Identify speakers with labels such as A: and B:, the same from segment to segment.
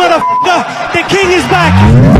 A: motherfucker! The king is back!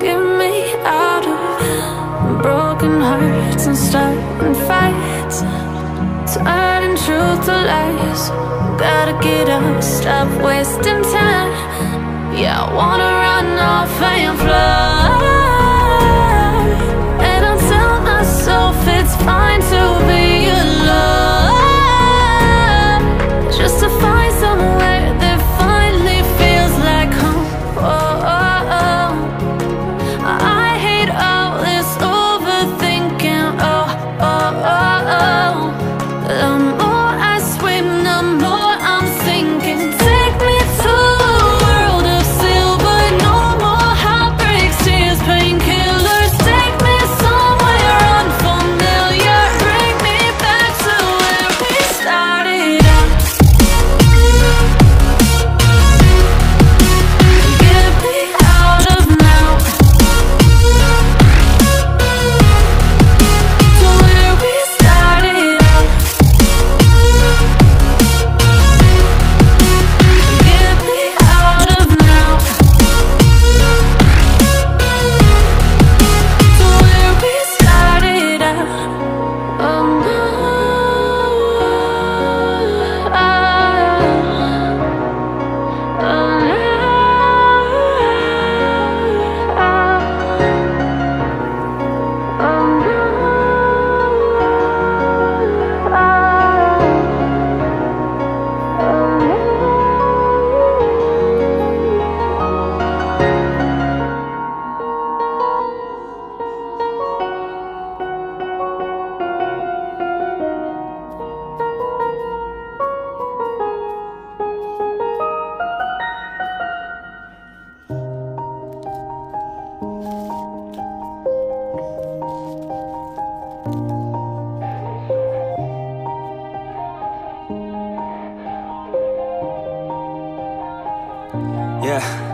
B: Get me out of broken hearts and starting fights, turning truth to lies. Gotta get up, stop wasting time. Yeah, I wanna run off and fly.
C: Yeah.